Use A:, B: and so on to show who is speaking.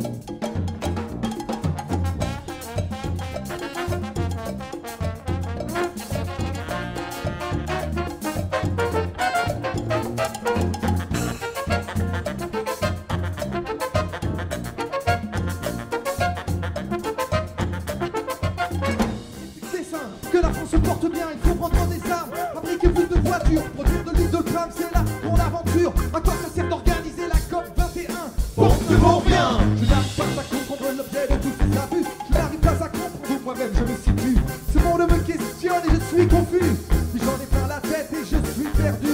A: C'est fin, que la France se porte bien, il faut prendre des armes, fabriquer plus de voitures, produire de l'huile de flammes, c'est là pour l'aventure. A quoi ça sert d'organiser la COP 21? pour c'est pour rien! confus, j'en ai plein la tête et je suis perdu.